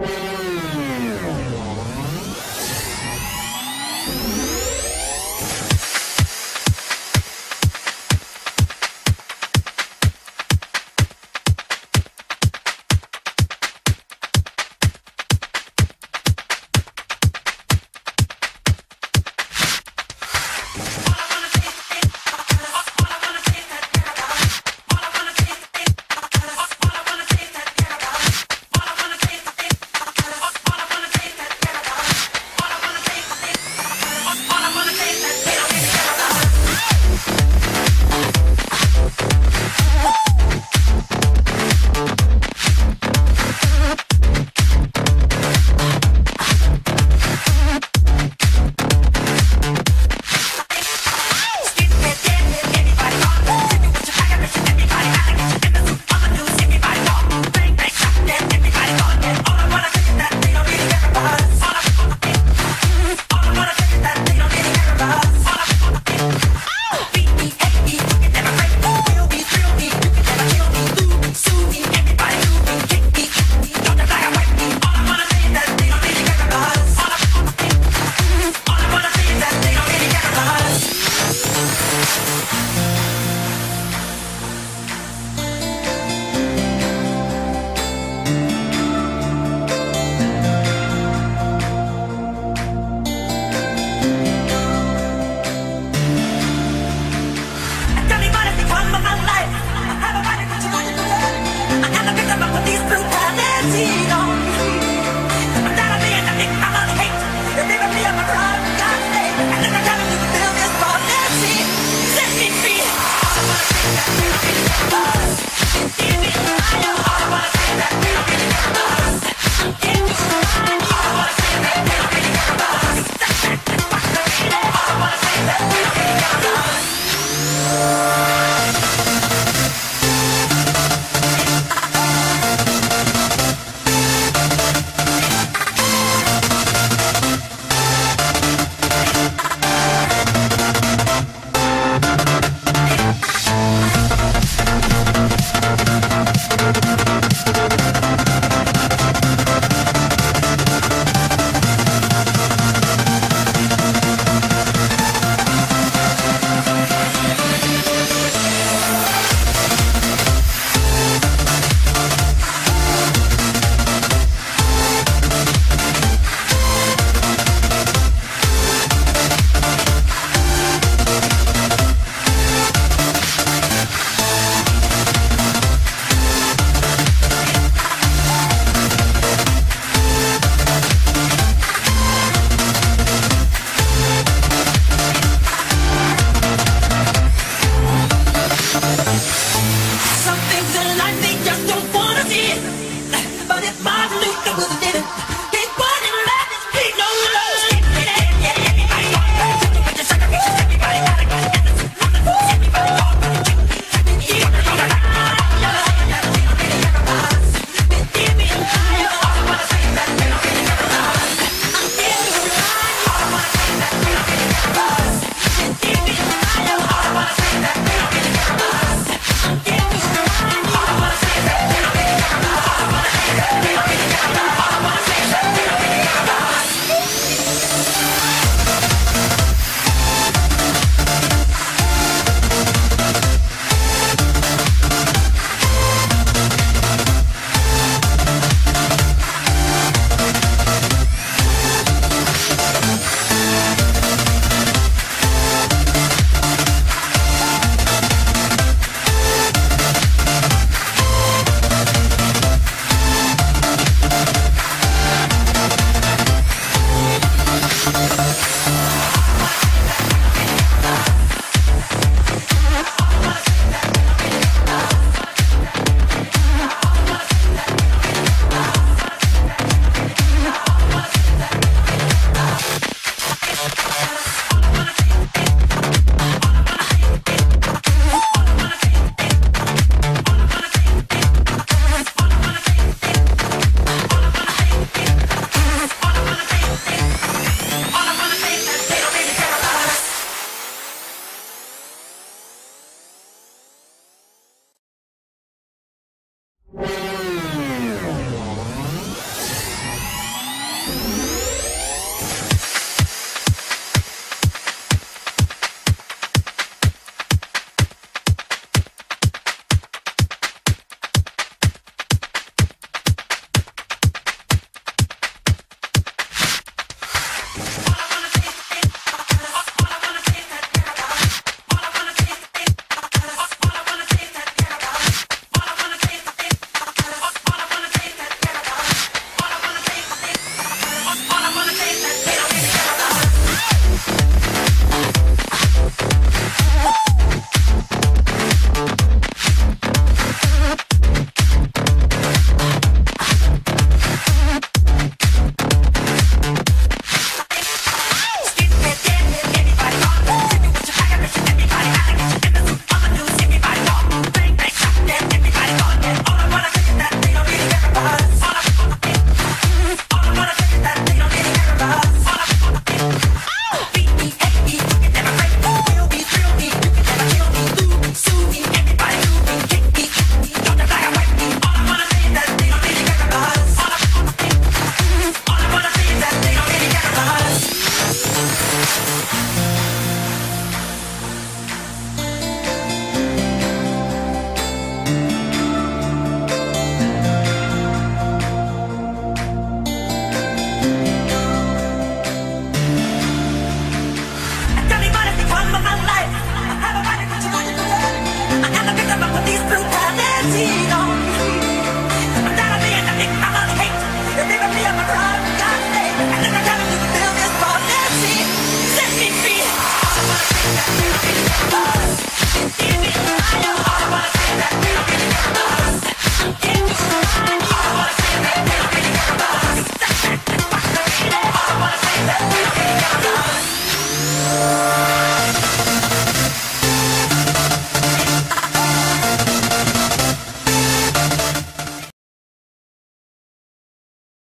you.